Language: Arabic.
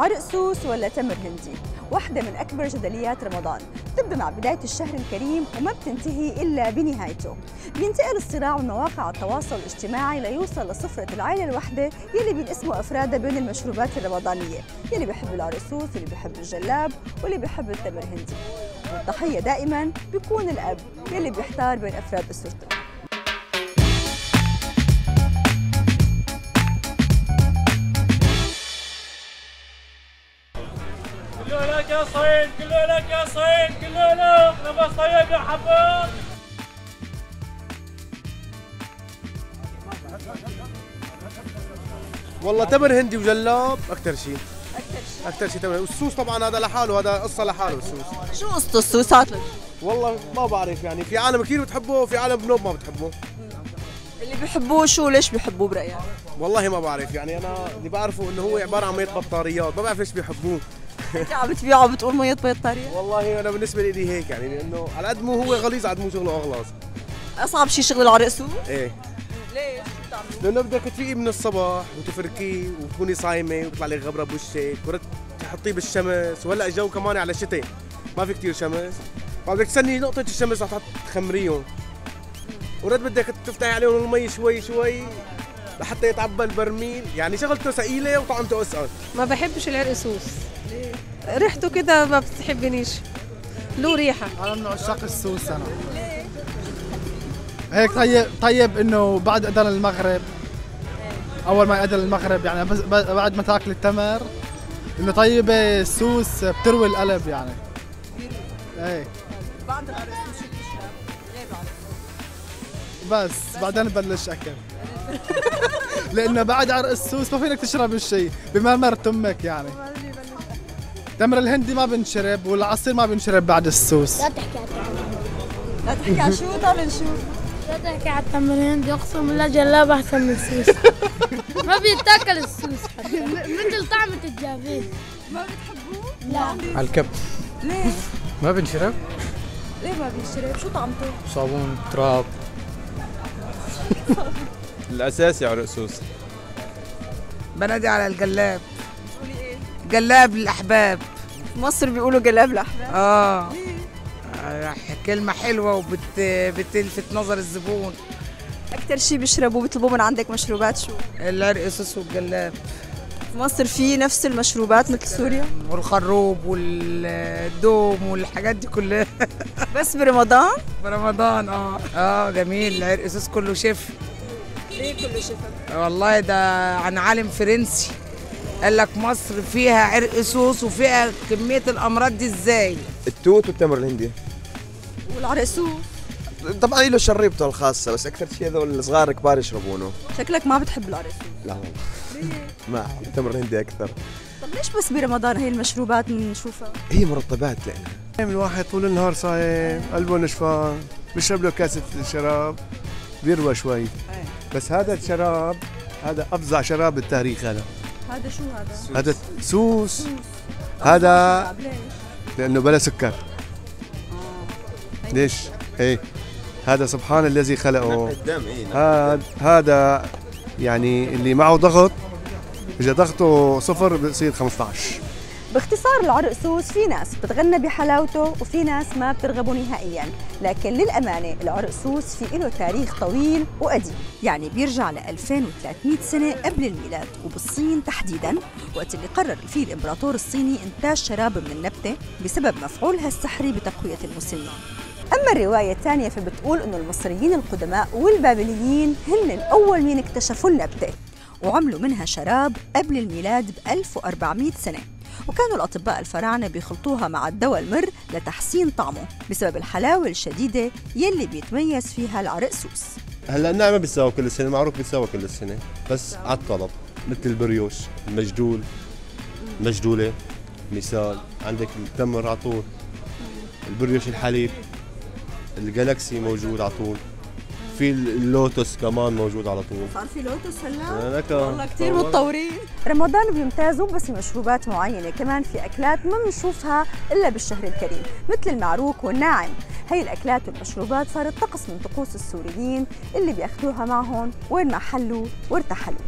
عرق سوس ولا تمر هندي؟ واحدة من أكبر جدليات رمضان. تبدأ مع بداية الشهر الكريم وما بتنتهي إلا بنهايته. بينتقل الصراع من مواقع التواصل الاجتماعي ليوصل لسفرة العائلة الواحدة يلي بينقسموا أفرادها بين المشروبات الرمضانية. يلي بيحب العرقسوس واللي بيحب الجلاب واللي بيحب التمر هندي والضحية دائما بيكون الأب يلي بيحتار بين أفراد أسرته. لك يا صعيد كله لك يا صعيد كله لك نبى صيد يا حباب والله تمر هندي وجلاب أكثر شيء أكثر شيء أكثر شيء تمر. والسوس طبعا هذا لحاله هذا قصة لحاله السوس. شو قصة السوسات والله ما بعرف يعني في عالم كثير بتحبه وفي عالم بنوب ما بتحبه. اللي بيحبوه شو؟ ليش بيحبوه برأيك؟ والله ما بعرف يعني أنا اللي بعرفه إنه هو عبارة عن مية بطاريات ما بعرف ليش بيحبوه. انت عم بتبيعه بتقول مية بيض طرية؟ والله أنا بالنسبة لي هيك يعني لأنه على قد ما هو غليظ على قد ما شغله اغلاظ أصعب شيء شغل العرق سوس؟ إيه. ليش؟ لأنه بدك تفيقي من الصبح وتفركيه وتكوني صايمة ويطلع لك غبرة بوشك ورد تحطيه بالشمس وهلأ الجو كمان على شتاء ما في كثير شمس. فبدك تستني نقطة الشمس لحتى تخمريهم. ورد بدك تفتحي عليهم المي شوي شوي لحتى يتعبى البرميل. يعني شغلته ثقيله وطعمته اسهل ما بحبش العرقسوس ريحته كده ما بتحبنيش. له ريحة. أنا من عشاق السوس أنا. هيك طيب طيب إنه بعد أذان المغرب أول ما يأذن المغرب يعني بس بعد ما تأكل التمر إنه طيبه السوس بتروي القلب يعني. إيه بعد العرق سوس شو بتشرب؟ غير العرق بس بعدين ببلش أكل. لأنه بعد عرق السوس ما فينك تشرب الشيء بمرمر تمك يعني. تمر الهندي ما بنشرب والعصير ما بنشرب بعد السوس لا تحكي على التمر لا تحكي عن شو طب شو؟ لا تحكي على التمر الهندي أقسم بالله جلاب أحسن من السوس ما بيتاكل السوس حتى مثل طعمة الجافيل ما بتحبوه؟ لا على الكب ليه؟ ما بنشرب ليه ما بيشرب؟ شو طعمته؟ صابون تراب الاساسي عرق سوس بنادي على الجلاب؟ جلاب للاحباب في مصر بيقولوا جلاب آه. آه، كلمة حلوة وبت بتلفت نظر الزبون. أكثر شيء بيشربوه بيطلبوه من عندك مشروبات شو؟ العرق سوس والجلاب. في مصر في نفس المشروبات مثل سوريا؟ والخروب والدوم والحاجات دي كلها. بس برمضان؟ برمضان آه. آه جميل. العرق سوس كله شف ليه كله شفا؟ والله ده عن عالم فرنسي. قال لك مصر فيها عرق سوس وفيها كمية الأمراض دي إزاي؟ التوت والتمر الهندي. والعرق سوس طبعا له شريبته الخاصة بس أكثر شيء هذول الصغار الكبار يشربونه. شكلك ما بتحب العرق سوس لا والله. ما أحب التمر الهندي أكثر. طب ليش بس برمضان هي المشروبات بنشوفها؟ هي مرطبات لنا. الواحد طول النهار صايم قلبه نشفان بيشرب له كاسة شراب بيروى شوي. بس هذا الشراب هذا أفظع شراب بالتاريخ هذا. هذا شو هذا؟ هذا سوس. هذا؟ لأنه بلا سكر. آه. ليش؟ إيه. هذا سبحان الذي خلقه. اي هذا هذا يعني اللي معه ضغط. إذا ضغطه صفر بصير 15 باختصار العرق سوس في ناس بتغنى بحلاوته وفي ناس ما بترغبه نهائيا. لكن للأمانة العرق سوس في له تاريخ طويل وقديم. يعني بيرجع ل 2300 سنة قبل الميلاد. وبالصين تحديدا وقت اللي قرر فيه الإمبراطور الصيني إنتاج شراب من النبتة بسبب مفعولها السحري بتقوية المسنين أما الرواية الثانية فبتقول إنه المصريين القدماء والبابليين هن أول مين اكتشفوا النبتة وعملوا منها شراب قبل الميلاد ب 1400 سنة. وكانوا الأطباء الفراعنة بيخلطوها مع الدواء المر لتحسين طعمه بسبب الحلاوة الشديدة يلي بيتميز فيها العرق سوس هلا النعمة بتساوي كل السنة معروف بتساوي كل السنة بس على الطلب مثل البريوش المجدول مجدولة مثال عندك التمر على طول البريوش الحليب ال Galaxy موجود على طول. في اللوتس كمان موجود على طول. صار في لوتس هلا؟ لك. والله كثير متطورين. رمضان بيمتاز مو بس بمشروبات معينة كمان في أكلات ما بنشوفها إلا بالشهر الكريم مثل المعروك والناعم. هي الأكلات والمشروبات صارت طقس من طقوس السوريين اللي بياخذوها معهم وين ما حلوا وارتحلوا.